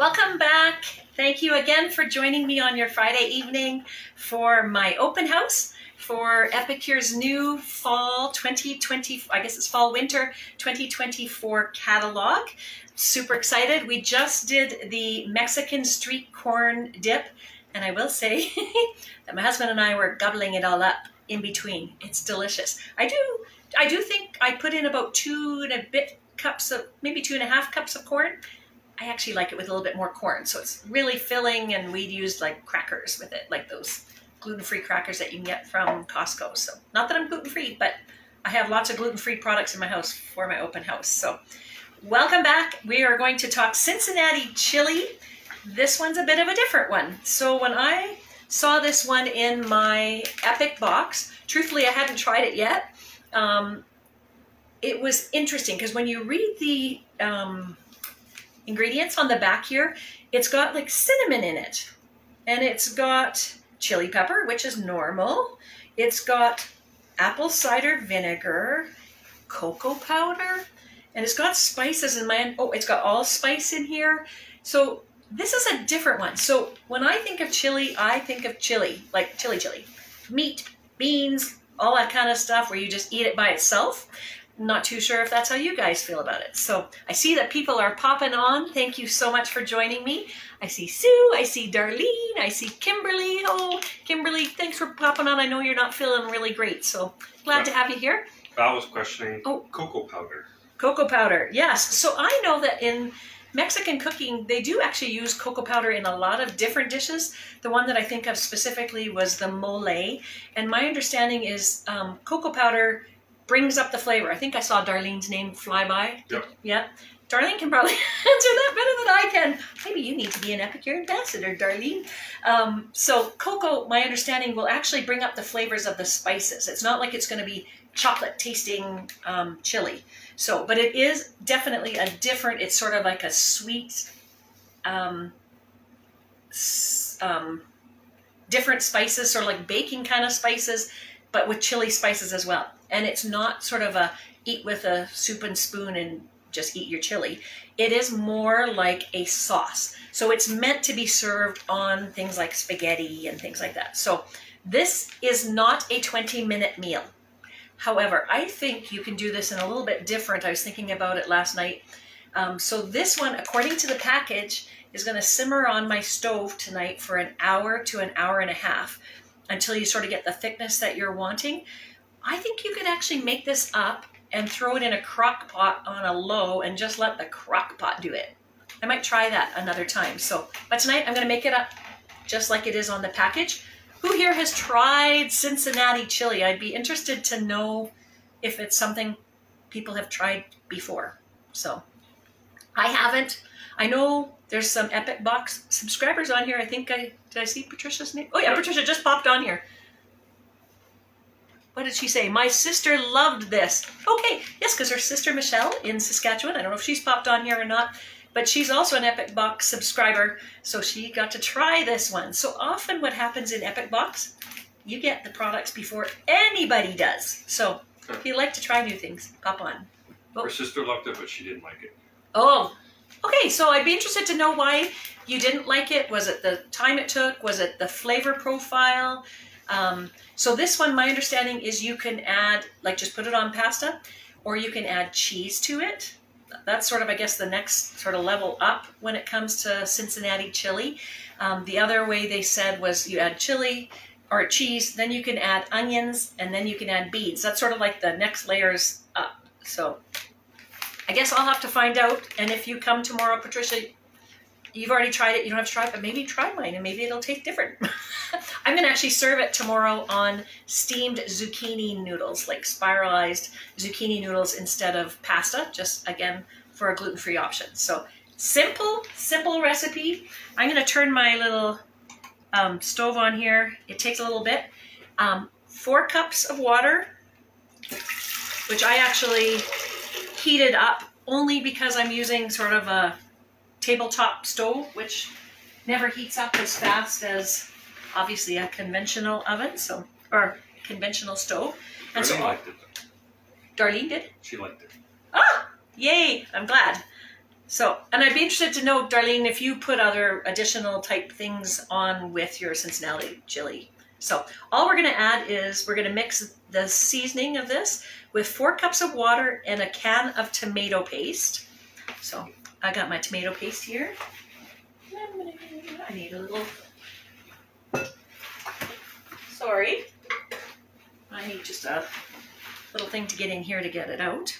Welcome back. Thank you again for joining me on your Friday evening for my open house for Epicure's new fall 2020, I guess it's fall winter 2024 catalog. Super excited. We just did the Mexican street corn dip, and I will say that my husband and I were gobbling it all up in between. It's delicious. I do I do think I put in about two and a bit cups of maybe two and a half cups of corn I actually like it with a little bit more corn. So it's really filling and we'd used like crackers with it, like those gluten-free crackers that you can get from Costco. So not that I'm gluten-free, but I have lots of gluten-free products in my house for my open house. So welcome back. We are going to talk Cincinnati chili. This one's a bit of a different one. So when I saw this one in my Epic box, truthfully, I hadn't tried it yet. Um, it was interesting because when you read the um, ingredients on the back here, it's got like cinnamon in it. And it's got chili pepper, which is normal. It's got apple cider vinegar, cocoa powder, and it's got spices in my, oh, it's got allspice in here. So this is a different one. So when I think of chili, I think of chili, like chili chili. Meat, beans, all that kind of stuff where you just eat it by itself not too sure if that's how you guys feel about it. So I see that people are popping on. Thank you so much for joining me. I see Sue, I see Darlene, I see Kimberly. Oh, Kimberly, thanks for popping on. I know you're not feeling really great, so glad to have you here. Val was questioning oh, cocoa powder. Cocoa powder, yes. So I know that in Mexican cooking, they do actually use cocoa powder in a lot of different dishes. The one that I think of specifically was the mole. And my understanding is um, cocoa powder brings up the flavor. I think I saw Darlene's name fly by. Yep. Yeah. Darlene can probably answer that better than I can. Maybe you need to be an Epicure ambassador, Darlene. Um, so cocoa, my understanding, will actually bring up the flavors of the spices. It's not like it's going to be chocolate tasting um, chili. So, but it is definitely a different. It's sort of like a sweet, um, um, different spices, sort of like baking kind of spices, but with chili spices as well and it's not sort of a eat with a soup and spoon and just eat your chili. It is more like a sauce. So it's meant to be served on things like spaghetti and things like that. So this is not a 20 minute meal. However, I think you can do this in a little bit different. I was thinking about it last night. Um, so this one, according to the package, is going to simmer on my stove tonight for an hour to an hour and a half until you sort of get the thickness that you're wanting. I think you could actually make this up and throw it in a crock pot on a low and just let the crock pot do it. I might try that another time. So, but tonight I'm going to make it up just like it is on the package. Who here has tried Cincinnati chili? I'd be interested to know if it's something people have tried before. So, I haven't. I know there's some Epic Box subscribers on here. I think I did I see Patricia's name? Oh yeah, Patricia just popped on here what did she say? My sister loved this. Okay, yes, because her sister Michelle in Saskatchewan, I don't know if she's popped on here or not, but she's also an Epic Box subscriber, so she got to try this one. So often what happens in Epic Box, you get the products before anybody does. So if you like to try new things, pop on. Oh. Her sister loved it, but she didn't like it. Oh, okay. So I'd be interested to know why you didn't like it. Was it the time it took? Was it the flavor profile? Um, so this one, my understanding is you can add, like just put it on pasta, or you can add cheese to it. That's sort of, I guess, the next sort of level up when it comes to Cincinnati chili. Um, the other way they said was you add chili or cheese, then you can add onions, and then you can add beans. That's sort of like the next layers up. So I guess I'll have to find out. And if you come tomorrow, Patricia, you've already tried it. You don't have to try it, but maybe try mine and maybe it'll taste different. I'm going to actually serve it tomorrow on steamed zucchini noodles, like spiralized zucchini noodles instead of pasta, just again for a gluten-free option. So simple, simple recipe. I'm going to turn my little um, stove on here. It takes a little bit. Um, four cups of water, which I actually heated up only because I'm using sort of a tabletop stove, which never heats up as fast as obviously a conventional oven, so or conventional stove. And Darlene so liked it. Darlene did. She liked it. Ah, yay! I'm glad. So, and I'd be interested to know, Darlene, if you put other additional type things on with your Cincinnati chili. So all we're going to add is we're going to mix the seasoning of this with four cups of water and a can of tomato paste. So I got my tomato paste here. I need a little, sorry. I need just a little thing to get in here to get it out.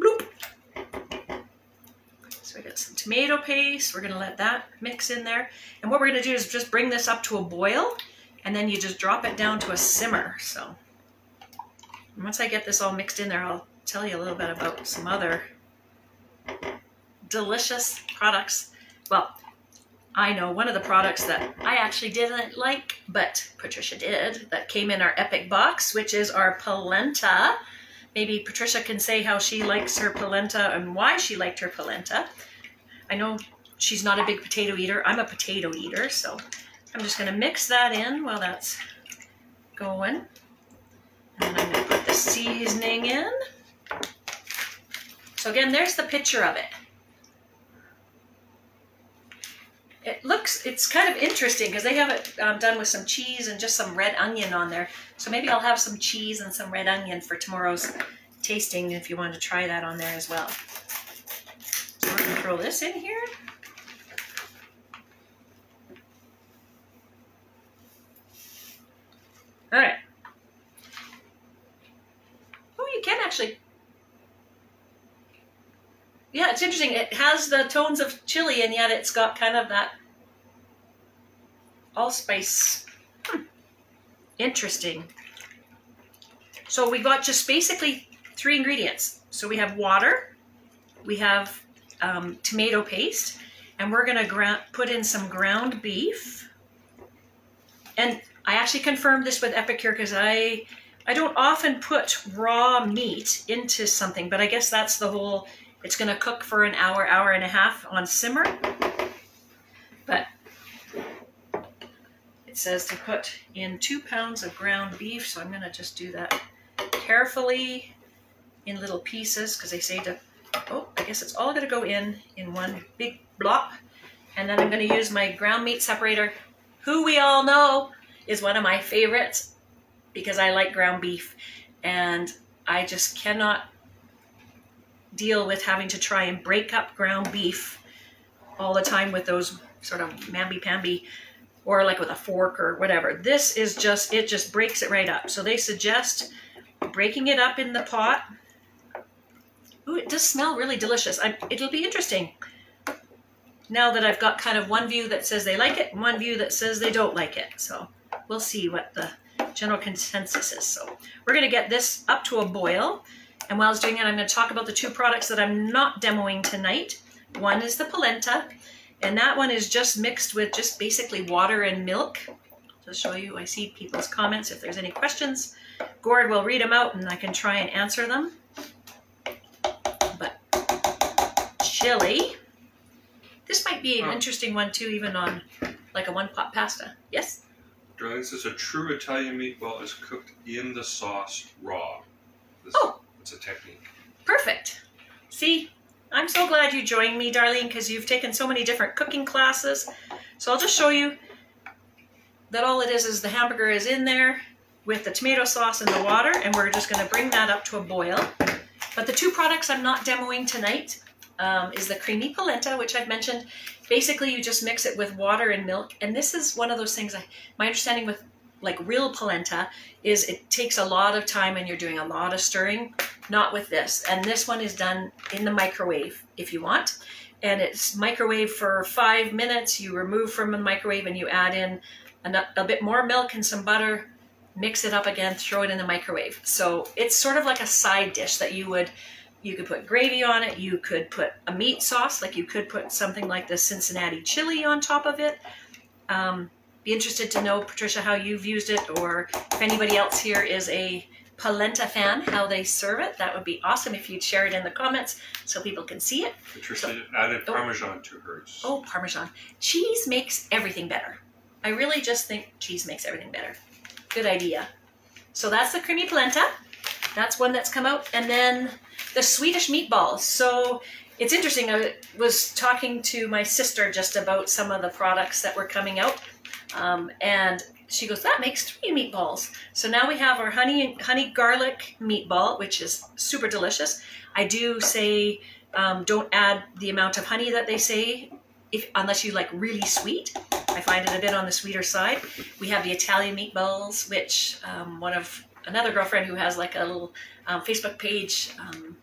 Bloop. So we got some tomato paste. We're going to let that mix in there. And what we're going to do is just bring this up to a boil and then you just drop it down to a simmer. So once I get this all mixed in there, I'll tell you a little bit about some other delicious products. Well, I know one of the products that I actually didn't like, but Patricia did, that came in our Epic box, which is our polenta. Maybe Patricia can say how she likes her polenta and why she liked her polenta. I know she's not a big potato eater. I'm a potato eater, so I'm just going to mix that in while that's going. And I'm going to put the seasoning in. So again, there's the picture of it. It looks, it's kind of interesting because they have it um, done with some cheese and just some red onion on there. So maybe I'll have some cheese and some red onion for tomorrow's tasting if you want to try that on there as well. So we're going to throw this in here. All right. Oh, you can actually yeah, it's interesting. It has the tones of chili, and yet it's got kind of that allspice. Hmm. Interesting. So we got just basically three ingredients. So we have water, we have um, tomato paste, and we're going to put in some ground beef. And I actually confirmed this with Epicure because I I don't often put raw meat into something, but I guess that's the whole it's going to cook for an hour, hour and a half on simmer. But it says to put in two pounds of ground beef, so I'm going to just do that carefully in little pieces because they say to, oh, I guess it's all going to go in in one big block. And then I'm going to use my ground meat separator, who we all know is one of my favorites because I like ground beef. And I just cannot deal with having to try and break up ground beef all the time with those sort of mamby-pamby or like with a fork or whatever. This is just, it just breaks it right up. So they suggest breaking it up in the pot. Ooh, it does smell really delicious. I, it'll be interesting now that I've got kind of one view that says they like it one view that says they don't like it. So we'll see what the general consensus is. So we're going to get this up to a boil. And while I was doing it, I'm going to talk about the two products that I'm not demoing tonight. One is the polenta, and that one is just mixed with just basically water and milk. To show you, I see people's comments. If there's any questions, Gord will read them out and I can try and answer them. But chili. This might be an oh. interesting one too, even on like a one-pot pasta. Yes? Darlene, this is a true Italian meatball is cooked in the sauce raw. This oh, it's a technique. Perfect. See, I'm so glad you joined me, Darlene, because you've taken so many different cooking classes. So I'll just show you that all it is is the hamburger is in there with the tomato sauce and the water, and we're just going to bring that up to a boil. But the two products I'm not demoing tonight um, is the creamy polenta, which I've mentioned. Basically, you just mix it with water and milk, and this is one of those things, I, my understanding with like real polenta is it takes a lot of time and you're doing a lot of stirring not with this. And this one is done in the microwave if you want. And it's microwave for five minutes. You remove from the microwave and you add in a, bit more milk and some butter mix it up again throw it in the microwave. So it's sort of like a side dish that you would you could put gravy on it you could put a meat sauce like you could put something like the cincinnati chili on top of it. Um, be interested to know, Patricia, how you've used it, or if anybody else here is a polenta fan, how they serve it. That would be awesome if you'd share it in the comments so people can see it. Patricia so, added oh. Parmesan to hers. Oh, Parmesan. Cheese makes everything better. I really just think cheese makes everything better. Good idea. So that's the creamy polenta. That's one that's come out. And then the Swedish meatballs. So it's interesting. I was talking to my sister just about some of the products that were coming out, um, and she goes, "That makes three meatballs." So now we have our honey honey garlic meatball, which is super delicious. I do say um, don't add the amount of honey that they say if unless you like really sweet. I find it a bit on the sweeter side. We have the Italian meatballs, which um, one of another girlfriend who has like a little um, Facebook page, um,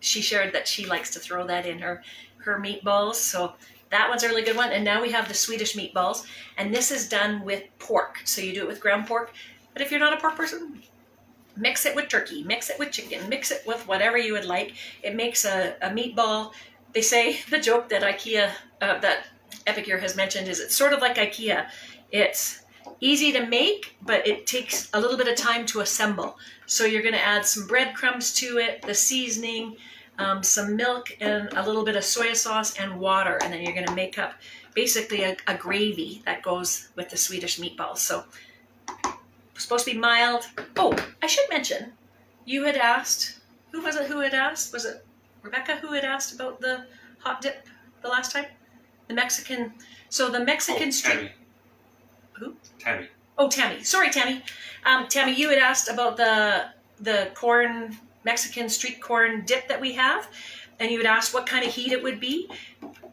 she shared that she likes to throw that in her her meatballs. So that one's a really good one. And now we have the Swedish meatballs, and this is done with pork. So you do it with ground pork. But if you're not a pork person, mix it with turkey, mix it with chicken, mix it with whatever you would like. It makes a, a meatball they say the joke that IKEA, uh, that Epicure has mentioned is it's sort of like IKEA. It's easy to make, but it takes a little bit of time to assemble. So you're going to add some breadcrumbs to it, the seasoning, um, some milk, and a little bit of soy sauce and water, and then you're going to make up basically a, a, gravy that goes with the Swedish meatballs. So supposed to be mild. Oh, I should mention, you had asked, who was it who had asked? Was it Rebecca who had asked about the hot dip the last time? The Mexican. So the Mexican oh, street. Tammy. Who? Tammy. Oh, Tammy. Sorry, Tammy. Um, Tammy, you had asked about the the corn Mexican street corn dip that we have, and you would ask what kind of heat it would be.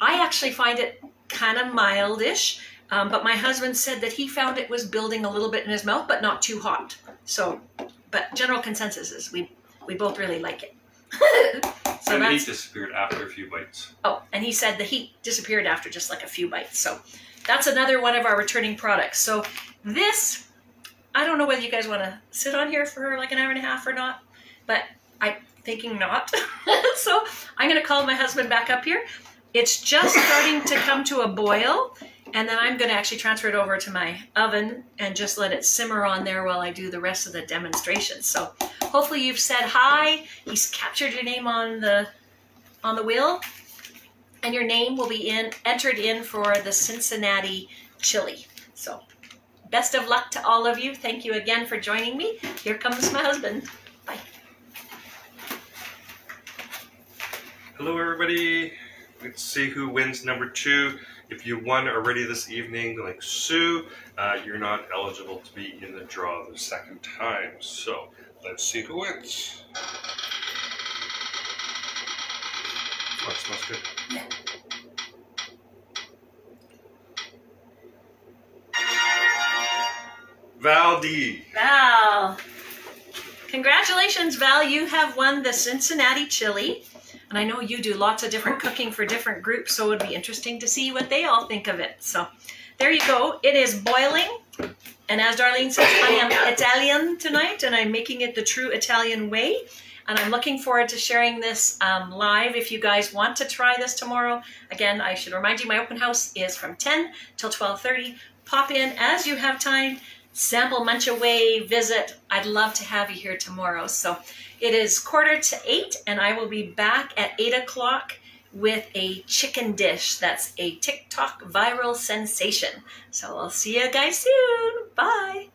I actually find it kind of mildish, um, but my husband said that he found it was building a little bit in his mouth, but not too hot. So, but general consensus is we we both really like it. so and the heat disappeared after a few bites. Oh, and he said the heat disappeared after just like a few bites. So that's another one of our returning products. So this, I don't know whether you guys want to sit on here for like an hour and a half or not, but I'm thinking not. so I'm going to call my husband back up here. It's just starting to come to a boil. And then I'm going to actually transfer it over to my oven and just let it simmer on there while I do the rest of the demonstration. So hopefully you've said hi. He's captured your name on the on the wheel. And your name will be in entered in for the Cincinnati chili. So best of luck to all of you. Thank you again for joining me. Here comes my husband. Bye. Hello everybody. Let's see who wins number two. If you won already this evening, like Sue, uh, you're not eligible to be in the draw the second time. So let's see who wins. Oh, it smells good. Yeah. Val D. Val. Congratulations, Val. You have won the Cincinnati Chili. And I know you do lots of different cooking for different groups, so it would be interesting to see what they all think of it. So there you go. It is boiling. And as Darlene says, I am Italian tonight, and I'm making it the true Italian way. And I'm looking forward to sharing this um, live if you guys want to try this tomorrow. Again, I should remind you, my open house is from 10 till 12.30. Pop in as you have time sample munch away visit. I'd love to have you here tomorrow. So it is quarter to eight and i will be back at eight o'clock with a chicken dish that's a tiktok viral sensation. So i'll see you guys soon. Bye